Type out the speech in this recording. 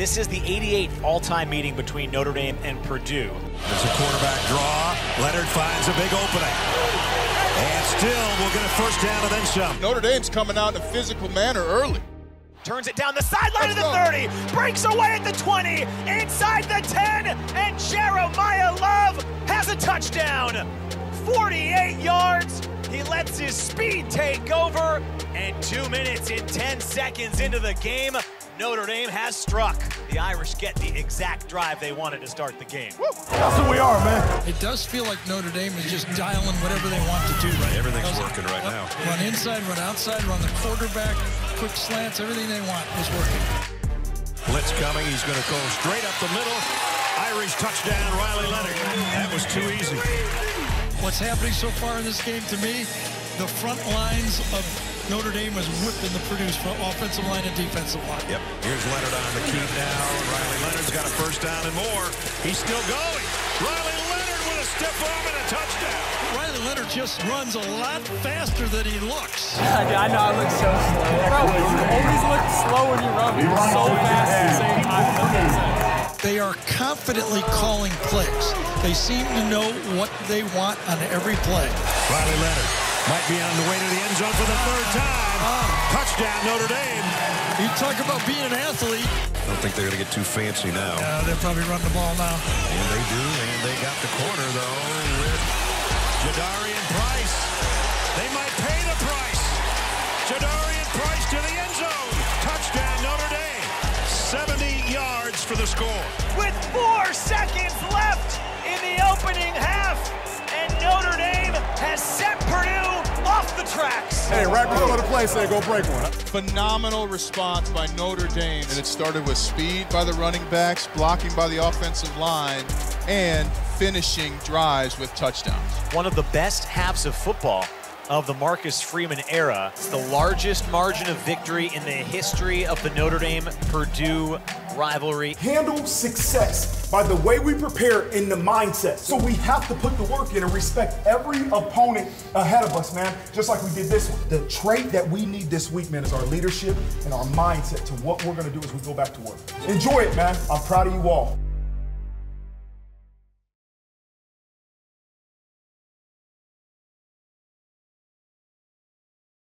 This is the 88th all-time meeting between Notre Dame and Purdue. There's a quarterback draw. Leonard finds a big opening. And still we'll get a first down and then some. Notre Dame's coming out in a physical manner early. Turns it down the sideline of the 30. Breaks away at the 20. Inside the 10. And Jeremiyah Love has a touchdown. 48 yards. He lets his speed take over. And two minutes and 10 seconds into the game, Notre Dame has struck. The Irish get the exact drive they wanted to start the game. That's who we are, man. It does feel like Notre Dame is just dialing whatever they want to do right Everything's working right now. Run inside, run outside, run the quarterback, quick slants, everything they want is working. Blitz coming. He's going to go straight up the middle. Irish touchdown, Riley Leonard. That was too easy. What's happening so far in this game to me, the front lines of Notre Dame is whipping the Purdue's offensive line and defensive line. Yep. Here's Leonard on the keep now. Riley Leonard's got a first down and more. He's still going. Riley Leonard with a stiff arm and a touchdown. Riley Leonard just runs a lot faster than he looks. I know I look so slow. Bro, you always look slow when you run, but you're so fast at the same time. It doesn't make sense. They are confidently calling plays. They seem to know what they want on every play. Riley Leonard might be on the way to the end zone for the third time. Touchdown, Notre Dame. You talk about being an athlete. I don't think they're going to get too fancy now. Uh, they'll probably run the ball now. And they do, and they got the corner, though, with Jadarian Price. They might pay the price. Jadarian Price to the end zone. Touchdown, Notre Dame. 70 yards for the score. With four seconds left in the opening half, tracks. Hey, right before the play, say go break one. Phenomenal response by Notre Dame. And it started with speed by the running backs, blocking by the offensive line, and finishing drives with touchdowns. One of the best halves of football of the Marcus Freeman era. It's the largest margin of victory in the history of the Notre Dame Purdue rivalry. handle success by the way we prepare in the mindset. So we have to put the work in and respect every opponent ahead of us, man, just like we did this one. The trait that we need this week, man, is our leadership and our mindset to what we're gonna do as we go back to work. Enjoy it, man. I'm proud of you all.